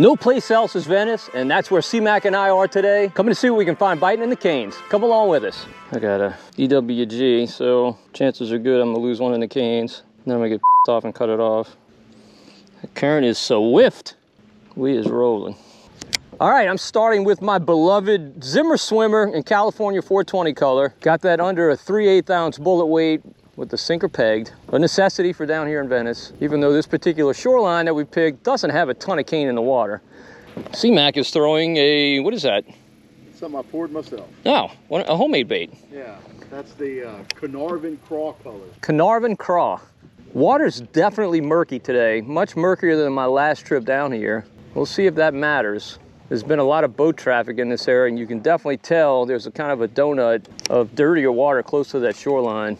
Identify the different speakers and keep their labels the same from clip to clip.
Speaker 1: No place else is Venice, and that's where C-Mac and I are today. Coming to see what we can find biting in the canes. Come along with us. I got a EWG, so chances are good I'm gonna lose one in the canes. Then I'm gonna get off and cut it off. The current is so swift. We is rolling. All right, I'm starting with my beloved Zimmer Swimmer in California 420 color. Got that under a 3 8 ounce bullet weight with the sinker pegged. A necessity for down here in Venice, even though this particular shoreline that we picked doesn't have a ton of cane in the water. C-Mac is throwing a, what is that?
Speaker 2: Something I poured myself.
Speaker 1: Oh, a homemade bait.
Speaker 2: Yeah, that's the uh, Carnarvon Craw color.
Speaker 1: Carnarvon Craw. Water's definitely murky today, much murkier than my last trip down here. We'll see if that matters. There's been a lot of boat traffic in this area and you can definitely tell there's a kind of a donut of dirtier water close to that shoreline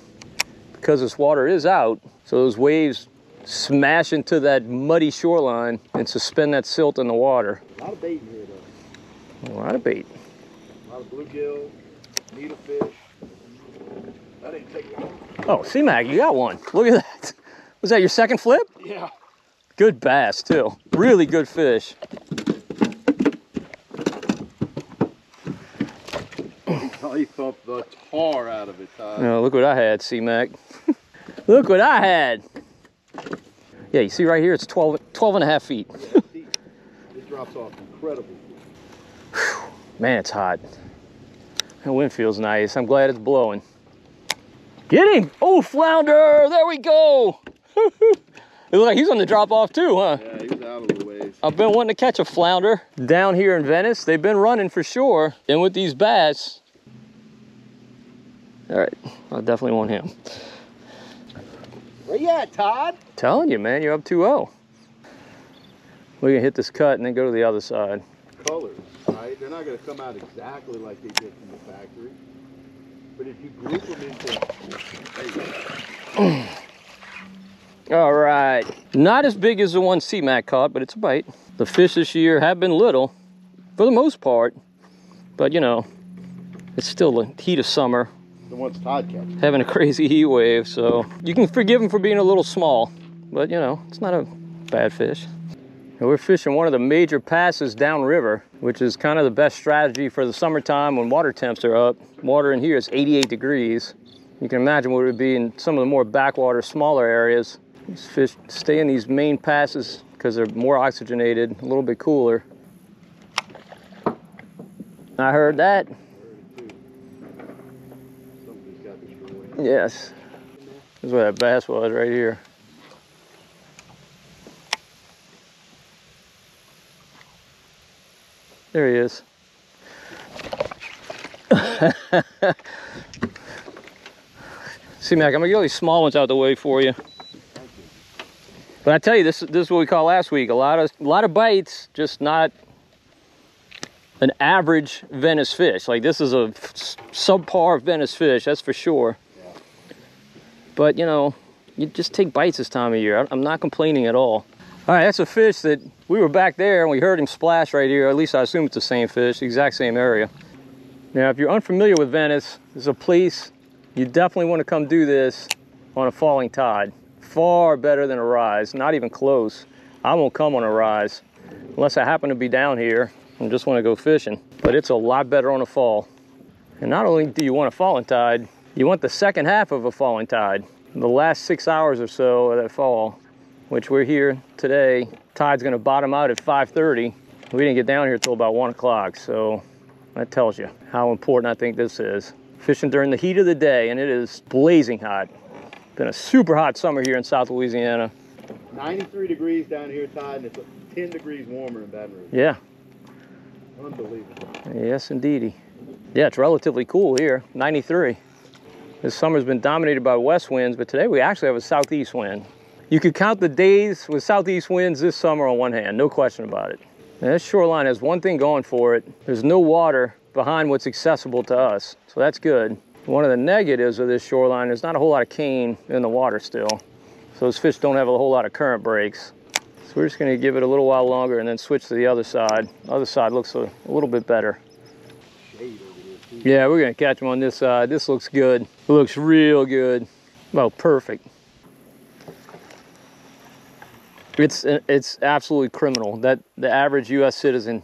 Speaker 1: because this water is out. So those waves smash into that muddy shoreline and suspend that silt in the water.
Speaker 2: A lot of bait in here though.
Speaker 1: A lot of bait.
Speaker 2: A lot of bluegill, needlefish. That didn't take long.
Speaker 1: Oh, C-Mac, you got one. Look at that. Was that your second flip?
Speaker 2: Yeah.
Speaker 1: Good bass too. Really good fish.
Speaker 2: He the tar out of it.
Speaker 1: Oh, look what I had, C-Mac. look what I had. Yeah, you see right here, it's 12, 12 and a half feet.
Speaker 2: it drops off incredibly.
Speaker 1: Man, it's hot. The wind feels nice. I'm glad it's blowing. Get him! Oh, flounder! There we go! it looks like he's on the drop off too, huh?
Speaker 2: Yeah, he's out of the ways.
Speaker 1: I've been wanting to catch a flounder down here in Venice. They've been running for sure. And with these bass, all right, I definitely want him.
Speaker 2: Where you at, Todd?
Speaker 1: Telling you, man, you're up 2-0. We can hit this cut and then go to the other side.
Speaker 2: Colors, right? They're not going to come out exactly like they did from the factory. But if you group them into...
Speaker 1: All right, not as big as the one C-Mac caught, but it's a bite. The fish this year have been little, for the most part, but you know, it's still the heat of summer
Speaker 2: the ones Todd catches.
Speaker 1: Having a crazy heat wave, so you can forgive them for being a little small, but you know, it's not a bad fish. And we're fishing one of the major passes downriver, which is kind of the best strategy for the summertime when water temps are up. Water in here is 88 degrees. You can imagine what it would be in some of the more backwater, smaller areas. These fish stay in these main passes because they're more oxygenated, a little bit cooler. I heard that. Yes. That's where that bass was right here. There he is. See, Mac, I'm gonna get all these small ones out of the way for you. But I tell you, this, this is what we call last week. A lot of, a lot of bites, just not an average Venice fish. Like this is a subpar Venice fish, that's for sure. But you know, you just take bites this time of year. I'm not complaining at all. All right, that's a fish that we were back there and we heard him splash right here. At least I assume it's the same fish, the exact same area. Now, if you're unfamiliar with Venice, there's a place you definitely want to come do this on a falling tide. Far better than a rise, not even close. I won't come on a rise unless I happen to be down here and just want to go fishing. But it's a lot better on a fall. And not only do you want a falling tide, you want the second half of a falling tide, the last six hours or so of that fall, which we're here today. Tide's gonna bottom out at 5.30. We didn't get down here till about one o'clock, so that tells you how important I think this is. Fishing during the heat of the day, and it is blazing hot. Been a super hot summer here in South Louisiana.
Speaker 2: 93 degrees down here, Todd, and it's 10 degrees warmer in Baton Rouge.
Speaker 1: Yeah.
Speaker 2: Unbelievable.
Speaker 1: Yes, indeedy. Yeah, it's relatively cool here, 93. This summer's been dominated by west winds, but today we actually have a southeast wind. You could count the days with southeast winds this summer on one hand, no question about it. And this shoreline has one thing going for it. There's no water behind what's accessible to us, so that's good. One of the negatives of this shoreline, there's not a whole lot of cane in the water still. So those fish don't have a whole lot of current breaks. So we're just gonna give it a little while longer and then switch to the other side. The other side looks a, a little bit better. Yeah, we're gonna catch them on this side. This looks good. It looks real good. Well, perfect. It's it's absolutely criminal that the average U.S. citizen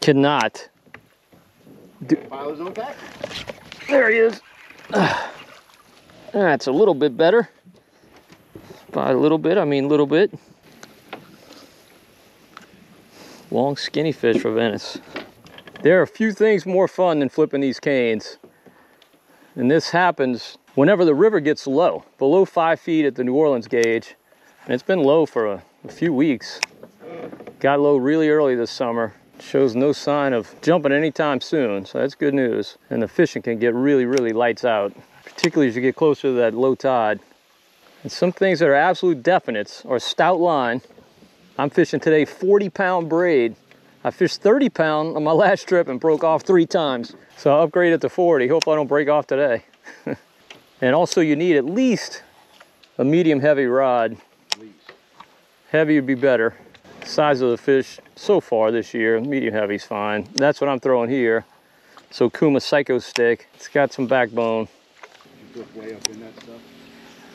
Speaker 1: cannot.
Speaker 2: File his own taxes.
Speaker 1: There he is. That's a little bit better. By a little bit, I mean little bit. Long skinny fish for Venice. There are a few things more fun than flipping these canes. And this happens whenever the river gets low, below five feet at the New Orleans gauge. And it's been low for a, a few weeks. Got low really early this summer. Shows no sign of jumping anytime soon, so that's good news. And the fishing can get really, really lights out, particularly as you get closer to that low tide. And some things that are absolute definites are stout line. I'm fishing today 40 pound braid. I fished 30 pound on my last trip and broke off three times. So I upgraded to 40. Hope I don't break off today. and also you need at least a medium heavy rod. Heavy would be better. Size of the fish so far this year, medium heavy's fine. That's what I'm throwing here. So Kuma Psycho Stick. It's got some backbone.
Speaker 2: You look way up in that stuff.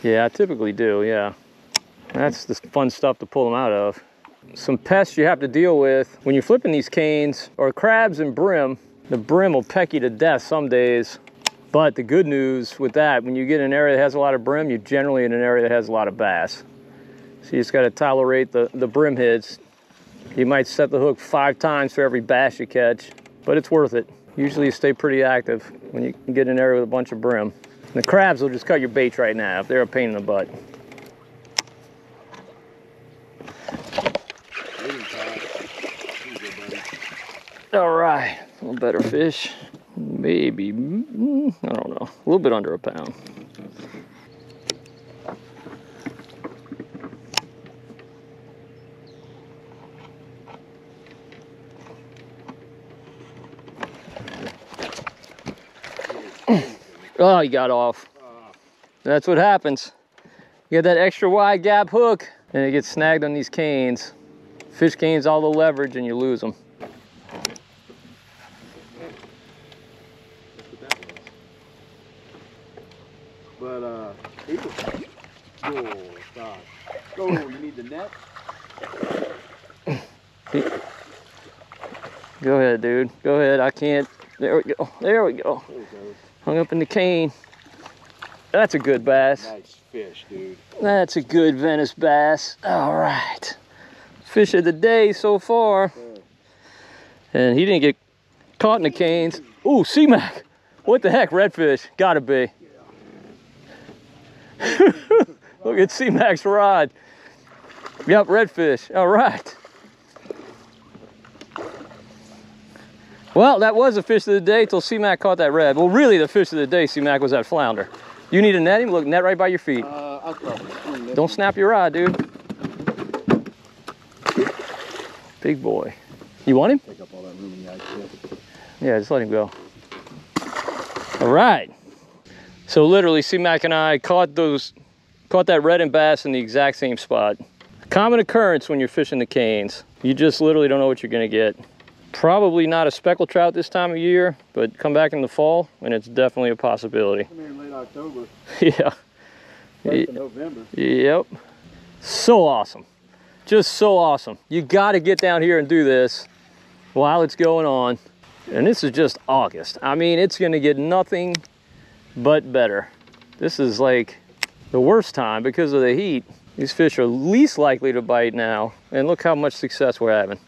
Speaker 1: Yeah, I typically do, yeah. That's the fun stuff to pull them out of. Some pests you have to deal with when you're flipping these canes are crabs and brim. The brim will peck you to death some days. But the good news with that, when you get in an area that has a lot of brim, you're generally in an area that has a lot of bass. So you just gotta tolerate the, the brim hits. You might set the hook five times for every bass you catch, but it's worth it. Usually you stay pretty active when you get in an area with a bunch of brim. And the crabs will just cut your baits right now if they're a pain in the butt.
Speaker 2: Waiting time. Here you go, buddy.
Speaker 1: All right, a little better fish. Maybe, mm, I don't know, a little bit under a pound. Oh, he got off. That's what happens. You get that extra wide gap hook and it gets snagged on these canes. Fish gains all the leverage and you lose them.
Speaker 2: That's what that was. But uh, he was. Oh gosh. Oh, you need the net.
Speaker 1: Go ahead, dude. Go ahead. I can't. There we go. There we go.
Speaker 2: There.
Speaker 1: Hung up in the cane. That's a good bass.
Speaker 2: Nice fish, dude.
Speaker 1: That's a good Venice bass. All right. Fish of the day so far. And he didn't get caught in the canes. Ooh, C-Mac. What the heck, redfish? Gotta be. Look at C-Mac's rod. Yep, redfish. All right. Well, that was the fish of the day till C-Mac caught that red. Well, really, the fish of the day, C-Mac, was that flounder. You need a net him? Look, net right by your feet.
Speaker 2: Uh, I'll probably swing this.
Speaker 1: Don't snap your rod, dude. Big boy. You want him?
Speaker 2: Take up all that room in the ice. Yeah.
Speaker 1: Yeah, just let him go. All right. So literally, C-Mac and I caught those, caught that red and bass in the exact same spot. Common occurrence when you're fishing the canes. You just literally don't know what you're gonna get. Probably not a speckled trout this time of year, but come back in the fall and it's definitely a possibility.
Speaker 2: Come here in late October,
Speaker 1: yeah.
Speaker 2: first November.
Speaker 1: Yep. So awesome. Just so awesome. You got to get down here and do this while it's going on. And this is just August. I mean, it's going to get nothing but better. This is like the worst time because of the heat. These fish are least likely to bite now. And look how much success we're having.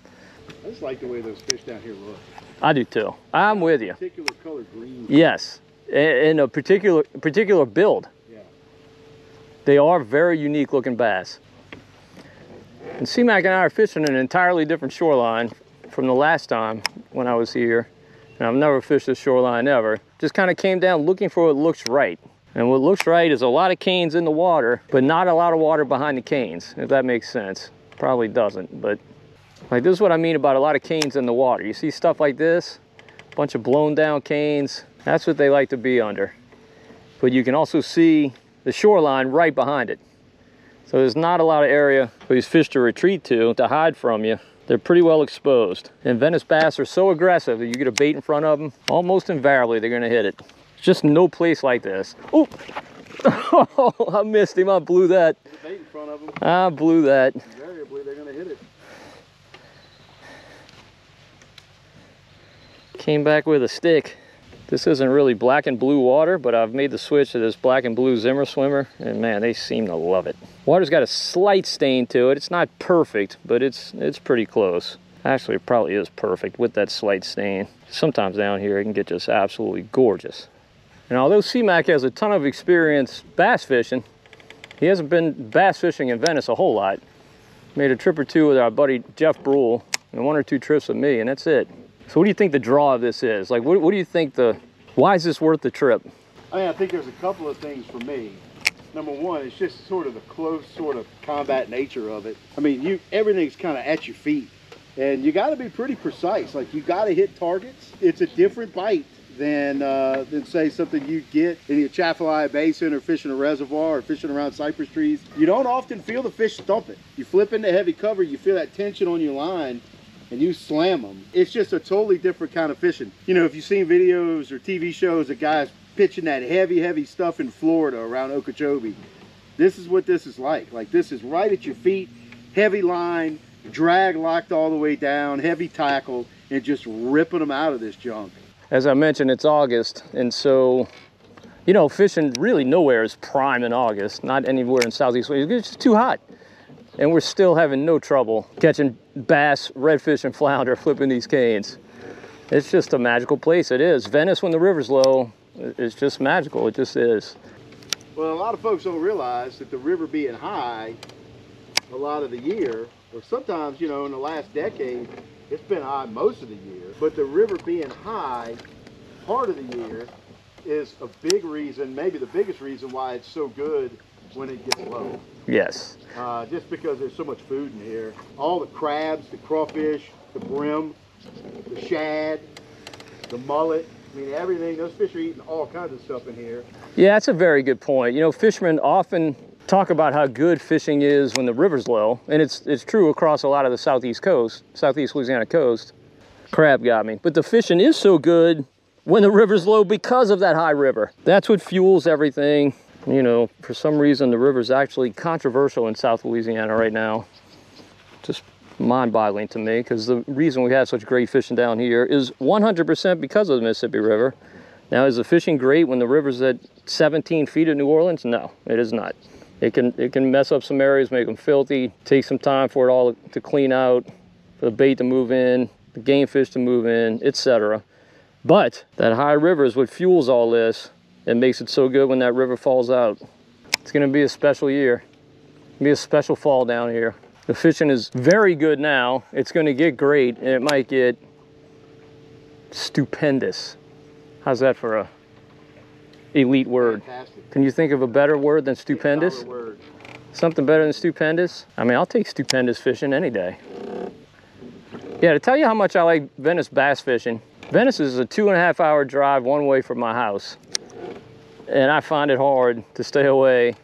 Speaker 2: I just like the way those fish down here look.
Speaker 1: I do too. I'm with you.
Speaker 2: Particular color green.
Speaker 1: Yes. In a particular particular build.
Speaker 2: Yeah.
Speaker 1: They are very unique looking bass. And C-Mac and I are fishing an entirely different shoreline from the last time when I was here. And I've never fished this shoreline ever. Just kind of came down looking for what looks right. And what looks right is a lot of canes in the water, but not a lot of water behind the canes, if that makes sense. Probably doesn't, but like this is what I mean about a lot of canes in the water. You see stuff like this, a bunch of blown down canes. That's what they like to be under. But you can also see the shoreline right behind it. So there's not a lot of area for these fish to retreat to, to hide from you. They're pretty well exposed. And Venice bass are so aggressive that you get a bait in front of them, almost invariably they're gonna hit it. Just no place like this. Oh, I missed him, I blew that.
Speaker 2: Bait in front front of them,
Speaker 1: I blew that.
Speaker 2: invariably they're gonna hit it.
Speaker 1: Came back with a stick. This isn't really black and blue water, but I've made the switch to this black and blue Zimmer swimmer, and man, they seem to love it. Water's got a slight stain to it. It's not perfect, but it's it's pretty close. Actually, it probably is perfect with that slight stain. Sometimes down here it can get just absolutely gorgeous. And although C-Mac has a ton of experience bass fishing, he hasn't been bass fishing in Venice a whole lot. Made a trip or two with our buddy Jeff Brule, and one or two trips with me, and that's it. So what do you think the draw of this is? Like, what, what do you think the, why is this worth the trip?
Speaker 2: I mean, I think there's a couple of things for me. Number one, it's just sort of the close sort of combat nature of it. I mean, you everything's kind of at your feet, and you got to be pretty precise. Like you got to hit targets. It's a different bite than uh, than say something you'd get in the Atchafalaya Basin or fishing a reservoir or fishing around cypress trees. You don't often feel the fish thumping. You flip into heavy cover, you feel that tension on your line, and you slam them. It's just a totally different kind of fishing. You know, if you've seen videos or TV shows of guys pitching that heavy, heavy stuff in Florida around Okeechobee, this is what this is like. Like this is right at your feet, heavy line, drag locked all the way down, heavy tackle, and just ripping them out of this junk.
Speaker 1: As I mentioned, it's August, and so, you know, fishing really nowhere is prime in August, not anywhere in Southeast It's just too hot. And we're still having no trouble catching bass, redfish, and flounder flipping these canes. It's just a magical place. It is. Venice, when the river's low, it's just magical. It just is.
Speaker 2: Well, a lot of folks don't realize that the river being high a lot of the year, or sometimes, you know, in the last decade, it's been high most of the year. But the river being high part of the year is a big reason, maybe the biggest reason why it's so good when it gets low.
Speaker 1: Yes.
Speaker 2: Uh, just because there's so much food in here. All the crabs, the crawfish, the brim, the shad, the mullet. I mean, everything. Those fish are eating all kinds of stuff in here.
Speaker 1: Yeah, that's a very good point. You know, fishermen often talk about how good fishing is when the river's low, and it's it's true across a lot of the southeast coast, southeast Louisiana coast. Crab got me, but the fishing is so good when the river's low because of that high river. That's what fuels everything. You know, for some reason the river's actually controversial in South Louisiana right now. Just mind-boggling to me because the reason we have such great fishing down here is 100% because of the Mississippi River. Now, is the fishing great when the river's at 17 feet of New Orleans? No, it is not. It can it can mess up some areas, make them filthy, take some time for it all to clean out, for the bait to move in, the game fish to move in, etc. But that high river is what fuels all this and makes it so good when that river falls out. It's gonna be a special year. It'll be a special fall down here. The fishing is very good now. It's gonna get great and it might get stupendous. How's that for a elite word?
Speaker 2: Fantastic.
Speaker 1: Can you think of a better word than stupendous?
Speaker 2: Word.
Speaker 1: Something better than stupendous? I mean, I'll take stupendous fishing any day. Yeah, to tell you how much I like Venice bass fishing, Venice is a two and a half hour drive one way from my house. And I find it hard to stay away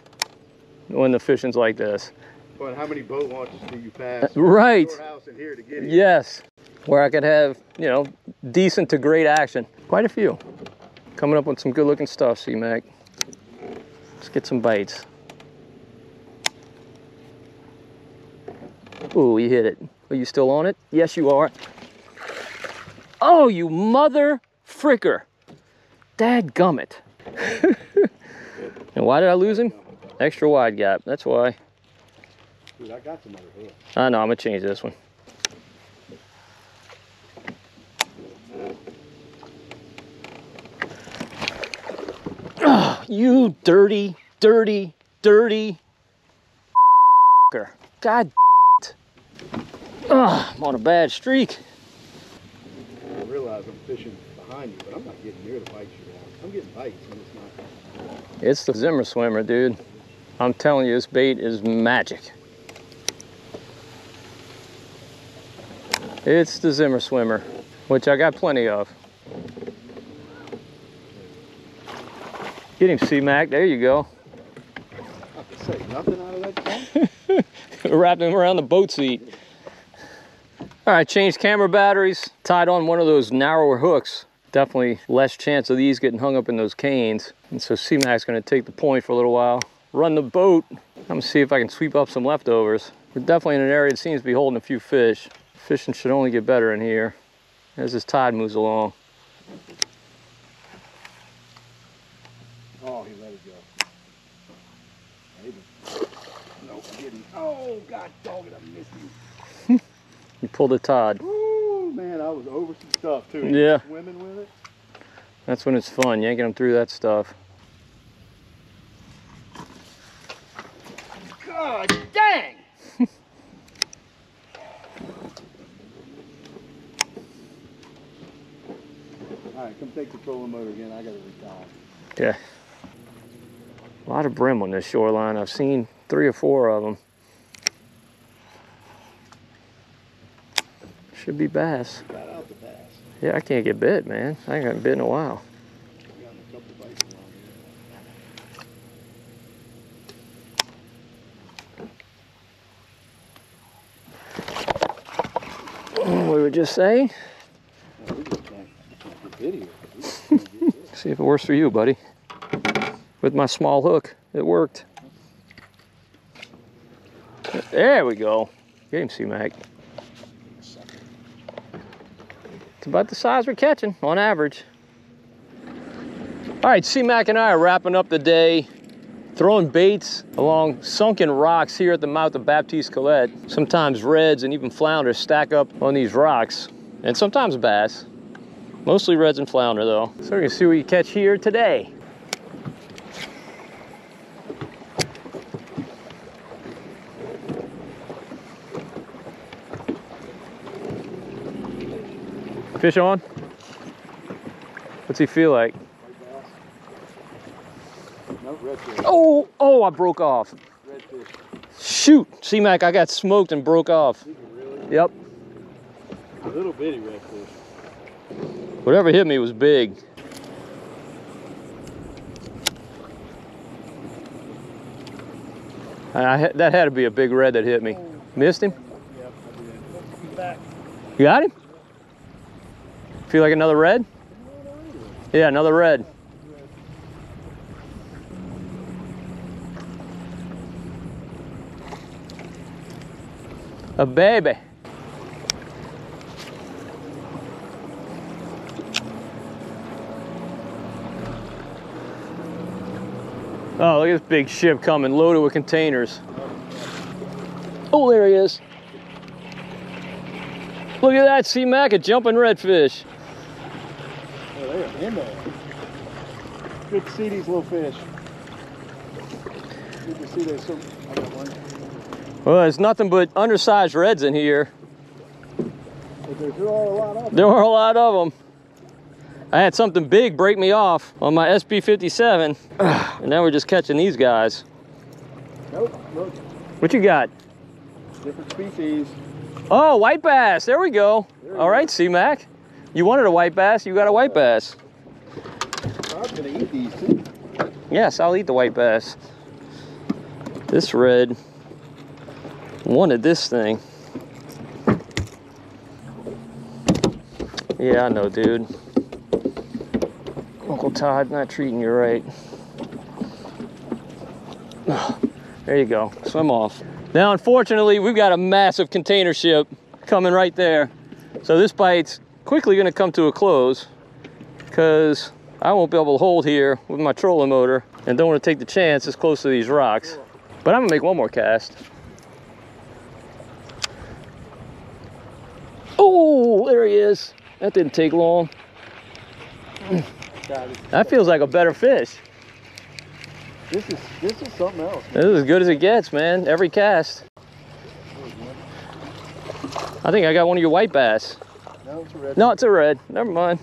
Speaker 1: when the fishing's like this.
Speaker 2: But how many boat launches do you pass?
Speaker 1: Uh, right.
Speaker 2: Your house and here to get here?
Speaker 1: Yes. Where I could have, you know, decent to great action. Quite a few. Coming up with some good looking stuff, C-Mac. Let's get some bites. Ooh, you hit it. Are you still on it? Yes, you are. Oh, you mother fricker. Dad gummit. and why did I lose him? Extra wide gap. That's why.
Speaker 2: Dude, I got some other hooks.
Speaker 1: I know, I'm gonna change this one. Ah, you dirty, dirty, dirty. God. Ugh, I'm on a bad streak.
Speaker 2: I realize I'm fishing behind you, but I'm not getting near the bites you want. I'm getting bites and it's not.
Speaker 1: It's the Zimmer swimmer, dude. I'm telling you, this bait is magic. It's the Zimmer swimmer, which I got plenty of. Get him, C-Mac. There you go.
Speaker 2: I have to say nothing out of that.
Speaker 1: Wrapped him around the boat seat. All right, changed camera batteries, tied on one of those narrower hooks. Definitely less chance of these getting hung up in those canes. And so C-Mac's gonna take the point for a little while, run the boat, gonna see if I can sweep up some leftovers. We're definitely in an area that seems to be holding a few fish. Fishing should only get better in here as this tide moves along.
Speaker 2: Oh, he let it go. Maybe. Nope, didn't. Oh, God dog it, I missed him.
Speaker 1: You pulled a tod.
Speaker 2: I was over some stuff too.
Speaker 1: Yeah.
Speaker 2: Swimming with it.
Speaker 1: That's when it's fun, yanking them through that stuff.
Speaker 2: God dang! All right, come take the trolling motor again. I gotta retire.
Speaker 1: Okay. A lot of brim on this shoreline. I've seen three or four of them. Should be bass.
Speaker 2: Got out the bass.
Speaker 1: Yeah, I can't get bit, man. I ain't gotten bit in a while.
Speaker 2: We got a couple bites along here.
Speaker 1: What we were just saying.
Speaker 2: No, we just can't, we can't get video. We just can't get this.
Speaker 1: See if it works for you, buddy. With my small hook, it worked. There we go. Game C-Mac. It's about the size we're catching on average. All right, C-Mac and I are wrapping up the day throwing baits along sunken rocks here at the mouth of Baptiste Collette. Sometimes reds and even flounders stack up on these rocks, and sometimes bass. Mostly reds and flounder though. So we're gonna see what you catch here today. Fish on? What's he feel like?
Speaker 2: White bass. No, redfish.
Speaker 1: Oh, oh, I broke off. Shoot, C-Mac, I got smoked and broke off.
Speaker 2: These are really
Speaker 1: Yep,
Speaker 2: a little bitty redfish.
Speaker 1: whatever hit me was big. I, that had to be a big red that hit me. Missed him?
Speaker 2: Yep, I did. Back.
Speaker 1: You got him? Feel like another red? Yeah, another red. A baby. Oh, look at this big ship coming, loaded with containers. Oh, there he is. Look at that, C-Mac, a jumping redfish.
Speaker 2: In there. Good to see these little fish. Good to see there's some. I got one.
Speaker 1: Well, there's nothing but undersized reds in here.
Speaker 2: But there are a lot of them.
Speaker 1: There are a lot of them. I had something big break me off on my SB57, and now we're just catching these guys.
Speaker 2: Nope,
Speaker 1: What you got?
Speaker 2: different species.
Speaker 1: Oh, white bass. There we go.
Speaker 2: There
Speaker 1: All right, C-Mac. You wanted a white bass, you got a white bass.
Speaker 2: Was gonna eat these too.
Speaker 1: Yes, I'll eat the white bass. This red wanted this thing. Yeah, I know, dude. Uncle Todd not treating you right. There you go. Swim off. Now, unfortunately, we've got a massive container ship coming right there. So this bite's quickly going to come to a close because I won't be able to hold here with my trolling motor and don't want to take the chance as close to these rocks. But I'm gonna make one more cast. Oh, there he is. That didn't take long. That feels like a better fish.
Speaker 2: this is this is something else.
Speaker 1: This is as good as it gets, man. Every cast. I think I got one of your white bass.
Speaker 2: No, it's a red.
Speaker 1: No, it's a red. Never mind.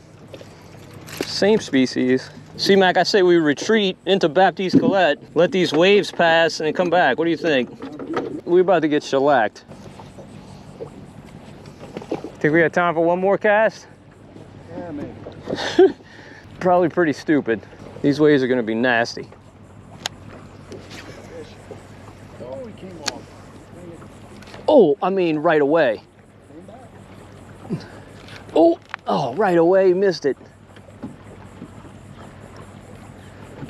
Speaker 1: Same species. See, Mac, I say we retreat into Baptiste Collette, let these waves pass, and then come back. What do you think? We're about to get shellacked. Think we got time for one more cast?
Speaker 2: Yeah, maybe.
Speaker 1: Probably pretty stupid. These waves are going to be nasty.
Speaker 2: Oh.
Speaker 1: Oh, I mean, right away. Oh, oh, right away, missed it.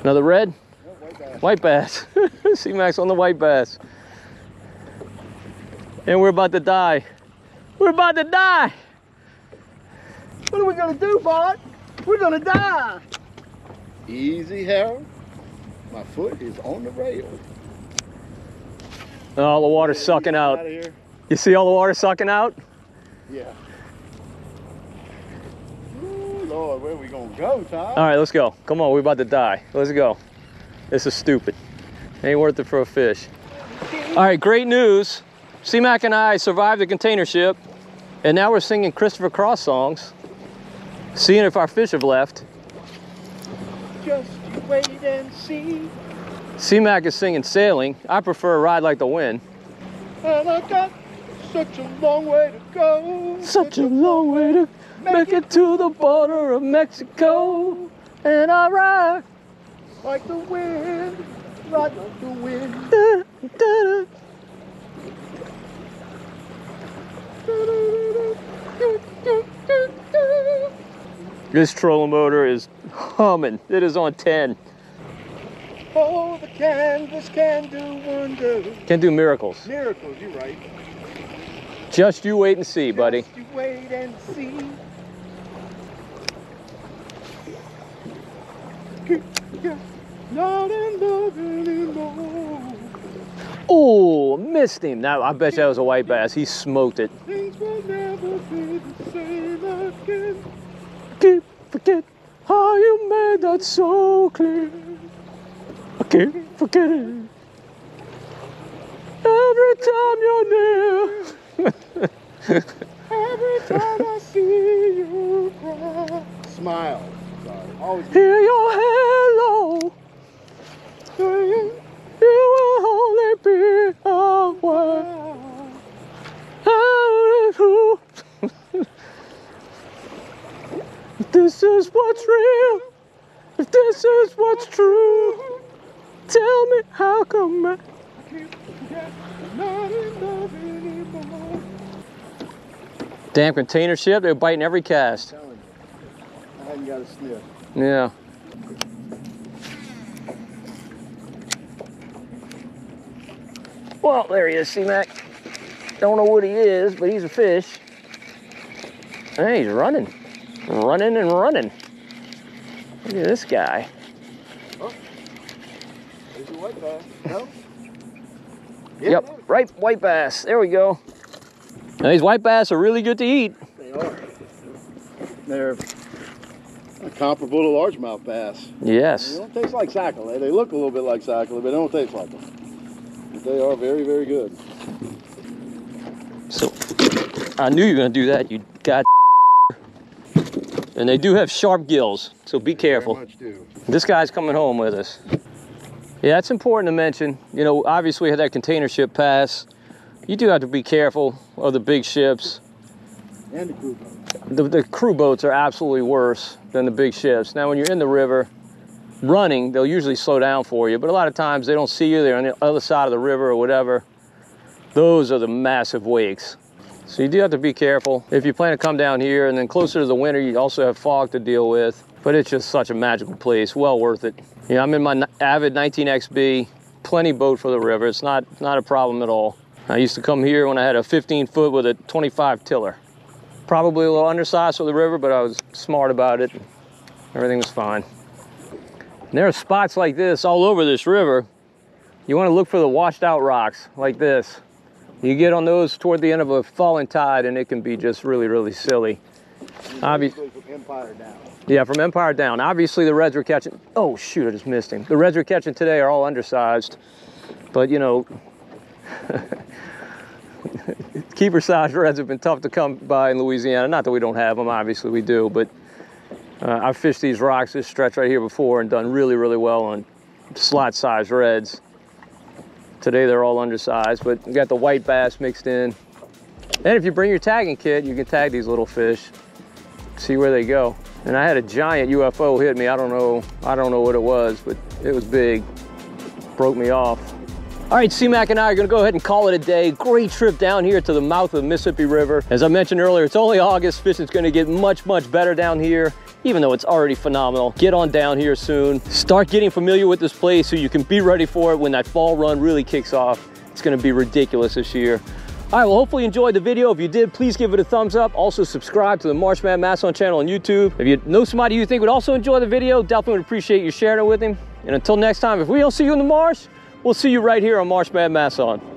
Speaker 1: Another red,
Speaker 2: No, white bass.
Speaker 1: white bass. C-Max on the white bass. And we're about to die. We're about to die.
Speaker 2: What are we gonna do, Bart? We're gonna die. Easy, Harold. My foot is on the rail.
Speaker 1: Oh, the water's sucking out.
Speaker 2: Out of here.
Speaker 1: You see all the water sucking out?
Speaker 2: Yeah. Lord, where we gonna go, Todd?
Speaker 1: All right, let's go. Come on, we're about to die. Let's go. This is stupid. Ain't worth it for a fish. All right, great news. C-Mac and I survived the container ship, and now we're singing Christopher Cross songs, seeing if our fish have left.
Speaker 2: Just wait and see.
Speaker 1: C-Mac is singing Sailing. I prefer a ride like the wind.
Speaker 2: And I got such a long way to go.
Speaker 1: Such a long way to make it to the border of Mexico. And I ride.
Speaker 2: like the wind, like the wind.
Speaker 1: da, da, da. This trolling motor is humming. It is on 10.
Speaker 2: Oh, the canvas can do wonders.
Speaker 1: Can do miracles.
Speaker 2: Miracles, you're right.
Speaker 1: Just you wait and see, buddy.
Speaker 2: Just you
Speaker 1: Oh, missed him. Now I bet you that was a white bass. He smoked it.
Speaker 2: Things will never be the same again.
Speaker 1: Can't forget how you made that so clear. I can't forget it. Every time you're near.
Speaker 2: Every time I see you cry. Smile. Sorry. Always
Speaker 1: Hear your hello. You will only be a word. If this is what's real, if this is what's true, tell me how come I
Speaker 2: can't forget, I'm not in love anymore.
Speaker 1: Damn container ship, they're biting every cast.
Speaker 2: telling you. I hadn't got a sniff.
Speaker 1: Yeah. Well, there he is, C-Mac. Don't know what he is, but he's a fish. Hey, he's running. Running and running. Look at this guy.
Speaker 2: There's your white bass. No?
Speaker 1: Yep, right, white bass. There we go. Now, these white bass are really good to eat.
Speaker 2: They are. They're comparable to largemouth bass.
Speaker 1: Yes.
Speaker 2: They don't taste like sac-a-lait. They look a little bit like sac-a-lait, but they don't taste like them. But they are very, very good.
Speaker 1: So, I knew you were gonna do that, you god. And they do have sharp gills, so be careful.
Speaker 2: Very much do.
Speaker 1: This guy's coming home with us. Yeah, it's important to mention. You know, obviously we had that container ship pass. You do have to be careful of the big ships.
Speaker 2: And the crew boat.
Speaker 1: The, the crew boats are absolutely worse than the big ships. Now, when you're in the river running, they'll usually slow down for you, but a lot of times they don't see you. They're on the other side of the river or whatever. Those are the massive wakes. So you do have to be careful. If you plan to come down here and then closer to the winter, you also have fog to deal with. But it's just such a magical place, well worth it. You know, I'm in my Avid 19XB, plenty boat for the river. It's not, not a problem at all. I used to come here when I had a 15 foot with a 25 tiller. Probably a little undersized for the river, but I was smart about it. Everything was fine. And there are spots like this all over this river. You want to look for the washed out rocks like this. You get on those toward the end of a falling tide and it can be just really, really silly. Obvi-
Speaker 2: Basically from Empire down.
Speaker 1: yeah, from Empire down. Obviously, the reds we're catching. Oh shoot, I just missed him. The reds we're catching today are all undersized, but you know, keeper sized reds have been tough to come by in Louisiana. Not that we don't have them, obviously we do, but uh, I've fished these rocks this stretch right here before and done really, really well on slot sized reds. Today they're all undersized, but we got the white bass mixed in. And if you bring your tagging kit, you can tag these little fish see where they go. And I had a giant UFO hit me. I don't know, I don't know what it was, but it was big. Broke me off. All right, C-Mac and I are gonna go ahead and call it a day. Great trip down here to the mouth of the Mississippi River. As I mentioned earlier, it's only August. Fishing's gonna get much, much better down here, even though it's already phenomenal. Get on down here soon. Start getting familiar with this place so you can be ready for it when that fall run really kicks off. It's gonna be ridiculous this year. All right, well, hopefully you enjoyed the video. If you did, please give it a thumbs up. Also subscribe to the Marshman Masson channel on YouTube. If you know somebody you think would also enjoy the video, definitely would appreciate you sharing it with him. And until next time, if we don't see you in the marsh, We'll see you right here on Marshman Masson.